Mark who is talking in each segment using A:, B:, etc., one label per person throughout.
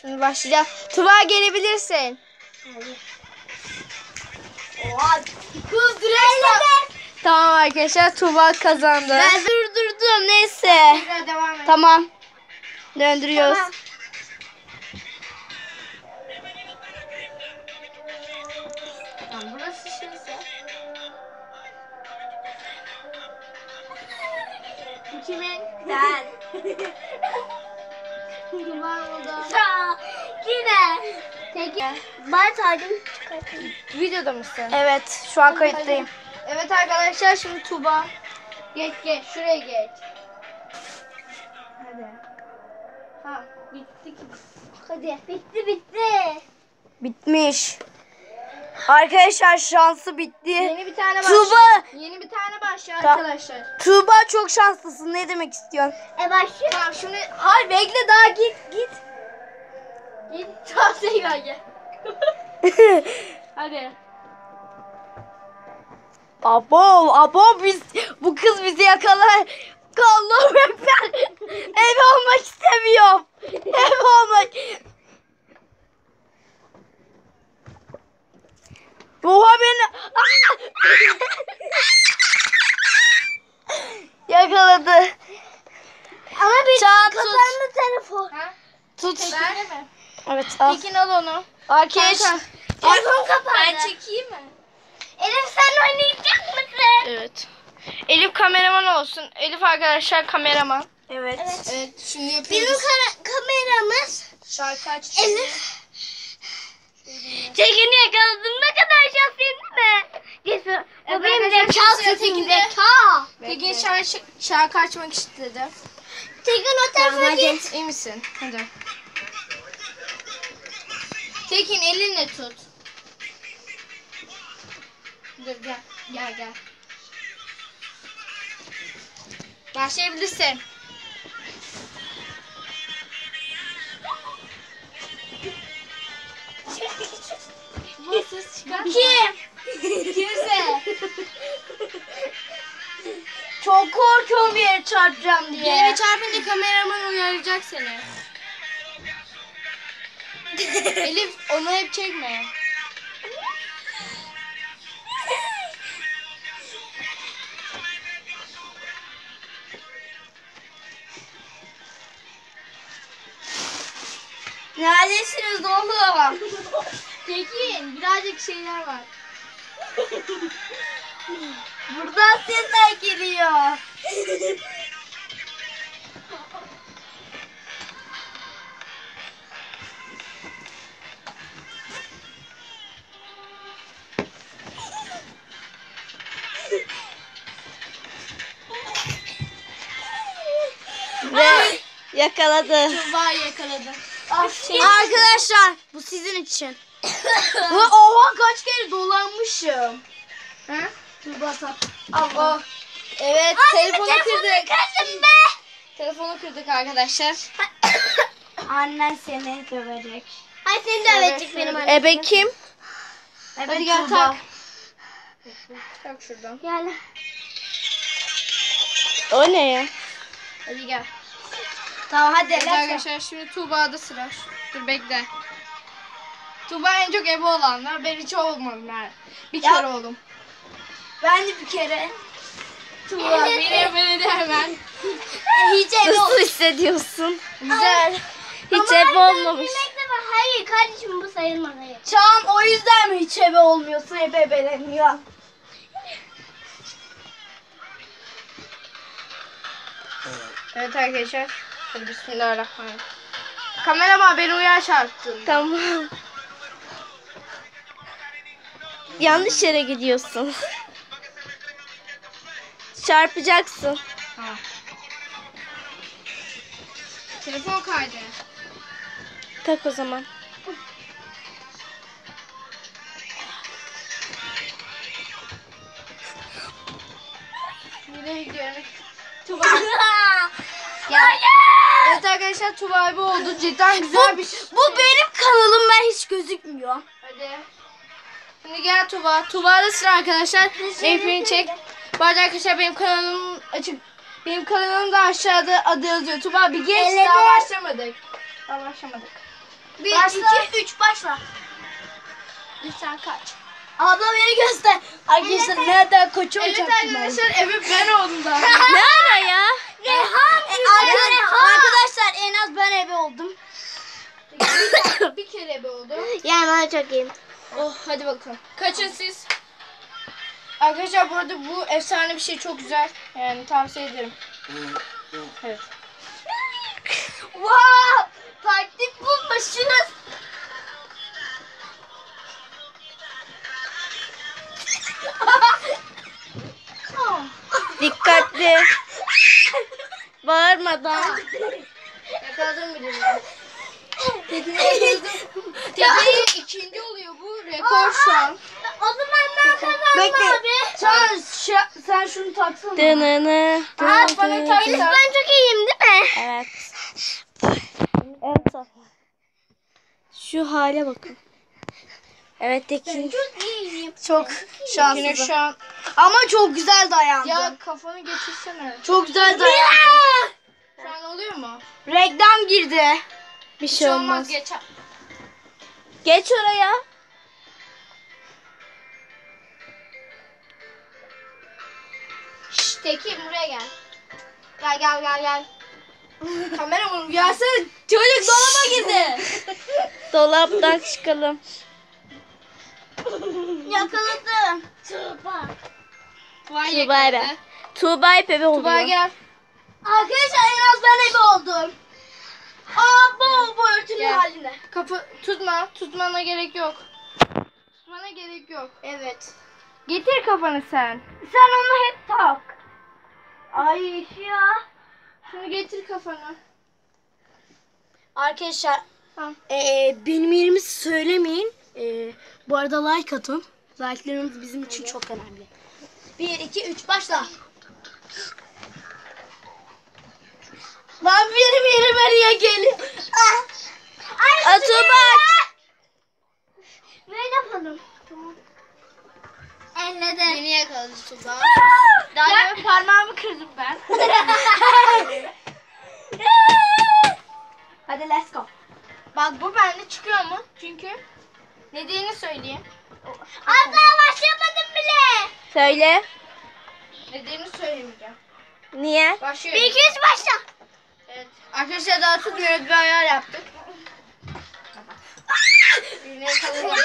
A: Şimdi başlayacağız. Tuba gelebilirsin.
B: Oha. Kız direkt
A: Tamam arkadaşlar Tuba kazandı.
B: Ben durdurdum neyse.
A: Devam et.
B: Tamam. Döndürüyoruz.
A: Tamam Peki.
B: Ben tacımı çıkartayım.
A: Videoda mısın?
B: Evet şu an kayıttayım.
A: Evet arkadaşlar şimdi Tuba. Geç geç şuraya geç. Hadi. Ha bitti ki.
B: Hadi. Bitti bitti.
C: Bitmiş. Arkadaşlar şansı bitti.
A: Yeni bir tane
C: Tuba.
A: başlıyor. Yeni bir tane başlıyor
C: Ta-
A: arkadaşlar.
C: Tuğba çok şanslısın. Ne demek istiyorsun?
B: E başlıyor.
A: Tamam şimdi hayır bekle daha git git. Tekrar gel. Hadi.
C: abo abo biz bu kız bizi yakalar. Allah'ım ekber. Ev olmak istemiyorum. Ev olmak. Oha beni. Yakaladı.
B: Ama bir
C: Çağan tut.
B: kapandı telefon.
A: Ha?
C: Tut.
A: Ben mi?
C: Evet al.
A: Tekin al onu.
C: Arkadaş.
A: Kanka.
B: Telefon kapandı.
A: Ben çekeyim mi?
B: Elif sen oynayacak mısın?
A: Evet. Elif kameraman olsun. Elif arkadaşlar kameraman.
C: Evet.
A: Evet şimdi
B: Bizim
A: yapıyoruz.
B: kara- kameramız
A: Şarkı aç.
B: Elif. Tekin'i yakaladım. Ne kadar şanslıyım değil mi? Cesur.
A: Evet,
B: O benim
A: arkadaşlar,
B: zeka
A: sıra
B: sesim
A: Tekin'de.
B: zeka.
A: Tekin şarkı, şarkı açmak istedi.
B: Tekin o tarafa git.
A: İyi misin? Hadi. Tekin elinle tut. Dur gel. Gel gel. Başlayabilirsin. Bu ses çıkar.
B: Kim?
A: Kimse.
C: Çok korkuyorum bir yere çarpacağım
A: Bir
C: diye.
A: yere çarpınca kameraman uyaracak seni. Elif onu hep çekme.
C: Neredesiniz oğlum?
A: Tekin birazcık şeyler var.
C: Buradan sesler geliyor. Ve yakaladı.
A: Tuğba yakaladı.
C: Arkadaşlar bu sizin için. Oha kaç kere dolanmışım.
A: Ha?
C: Allah.
A: Evet telefonu
B: telefonu
A: kırdık.
B: kırdım be.
A: Telefonu kırdık arkadaşlar.
C: Annen seni dövecek.
B: Ay seni de övetecek benim annem.
C: Ebe kim?
A: Hadi gel tak. Tak şuradan.
B: Gel.
C: O ne ya?
A: Hadi gel.
C: Tamam hadi.
A: Evet arkadaşlar şimdi Tuğba'da sıra. Dur bekle. Tuğba en çok ebe olanlar. Ben hiç olmadım yani. Bir
C: Ya-
A: kere oldum.
C: Ben de bir kere.
A: Tuğba beni beni de hemen.
C: Hiç Nasıl hissediyorsun? Güzel. Hiç
B: Ama
C: ebe olmamış.
B: Hayır kardeşim bu sayılmaz. Hayır.
C: Çağan o yüzden mi hiç ebe olmuyorsun? Hep ebeleniyor.
A: Evet arkadaşlar. Bismillahirrahmanirrahim. Kameraman beni uyar çarptın.
C: Tamam. Yanlış yere gidiyorsun. Çarpacaksın.
A: Ha. Telefon kaydı.
C: Tak o zaman.
A: Nereye gidiyorum? Tuba. Evet arkadaşlar Tuba bu oldu. Cidden güzel bir şey.
C: Bu benim kanalım ben hiç gözükmüyor.
A: Hadi. Şimdi gel Tuba. Tuba da sıra arkadaşlar. Elif'ini çek. Bu arada arkadaşlar benim kanalım açık. Benim kanalımda aşağıda adı yazıyor. Tuba bir geç
B: Eleme.
A: daha başlamadık. Daha başlamadık.
C: Bir,
A: Başla.
C: iki, üç başla.
A: Lütfen kaç.
C: Abla beni göster. Arkadaşlar nereden koçu
A: Evet
C: olacaktım ben.
A: arkadaşlar eve ben oldum daha.
C: Ne ara ya?
B: Rehan.
C: Arkadaşlar, arkadaşlar en az ben ebe oldum.
A: bir, bir kere ebe oldu.
B: Yani ben çok iyiyim.
A: Oh hadi bakalım. Kaçın siz. Arkadaşlar bu arada bu efsane bir şey çok güzel. Yani tavsiye ederim. Evet.
C: Wow! Taktik bulmuşsunuz.
B: Bağırmadan.
A: Yakaladım. Tekneyi yakaladım. Tekneyi ikinci oluyor bu. Rekor şu an.
C: O zaman ben kazandım
B: Bekle.
C: abi. Sen, şu- sen şunu taksana.
B: Dınını.
A: Aa, bana tak.
B: Ben çok iyiyim değil mi? Evet. Evet Safa. Şu hale bakın. Evet Tekin.
C: Çok
A: Yine
C: şanslısın.
A: şu an.
C: Ama çok güzel dayandı.
A: Ya kafanı getirsene.
C: Çok güzel dayandı.
A: Oluyor mu?
C: Reklam girdi.
B: Bir
A: Bir
B: şey
A: şey olmaz.
B: olmaz.
A: Geç.
B: Geç oraya.
A: Şşş Tekin buraya gel. Gel gel gel gel. Kamera vurun. Gelsene. Çocuk dolaba girdi.
B: Dolaptan çıkalım.
C: Yakaladım.
B: Tuğba'ya be. Tuğba hep eve
A: Tuğba
B: oluyor.
A: gel.
C: Arkadaşlar en az ben ebe oldum. Aa bu bu örtülü
A: Gel.
C: halinde.
A: Kapı tutma. Tutmana gerek yok. Tutmana gerek yok.
C: Evet.
A: Getir kafanı sen.
C: Sen onu hep tak. Ay ya.
A: Şunu getir kafanı.
C: Arkadaşlar
A: Tamam.
C: ee, benim yerimi söylemeyin. Ee, bu arada like atın. Like'larınız bizim için çok önemli. 1, 2, 3 başla. Lan benim? Ah. Ay,
B: Aa, Tuğba aç.
C: Böyle yapalım. Elle de.
A: Beni yakaladı Tuğba. Daha demin parmağımı kırdım ben.
C: Hadi let's go.
A: Bak bu bende çıkıyor mu? Çünkü nedenini söyleyeyim.
C: Abla başlamadım bile.
B: Söyle.
A: Nedenini söylemeyeceğim.
B: Niye?
A: Başlıyorum.
C: 1, 2, 3 başla.
A: Evet. Arkadaşlar daha tutmuyoruz bir ayar yaptık. Birini yakaladım.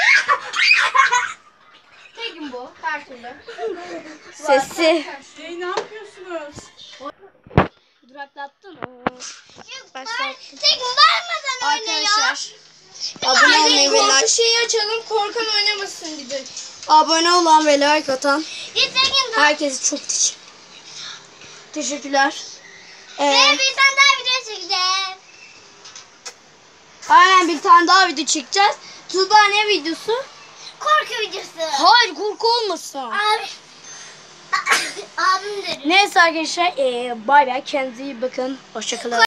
A: Tekin bu her türlü.
B: Sesi.
C: Duraklattın.
B: Başlat.
C: Tek varmadan
A: Arkadaşlar.
C: Abone olmayı ve like.
A: şeyi açalım korkan oynamasın gibi.
C: Abone olan ve like atan
B: Tekin
C: herkese çok teşekkür Teşekkürler. Ee,
B: bir tane daha video çekeceğiz.
C: aynen bir tane daha video çekeceğiz. Tuğba ne videosu?
B: Korku videosu.
C: Hayır korku olmasın.
B: Abi. Abim dedi.
C: Neyse arkadaşlar ee, bay bay kendinize iyi bakın. Hoşçakalın.